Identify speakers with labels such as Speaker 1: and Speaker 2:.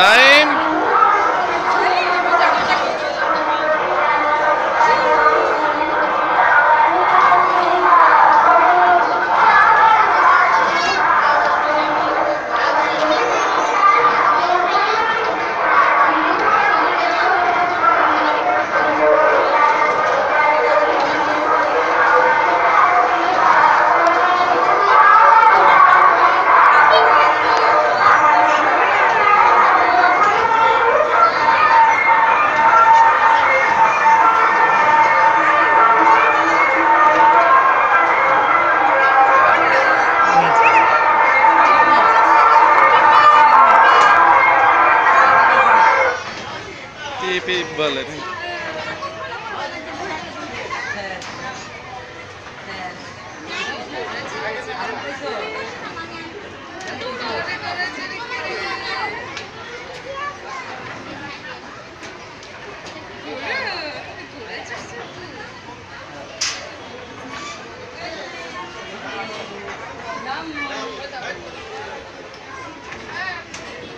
Speaker 1: Time. Capable.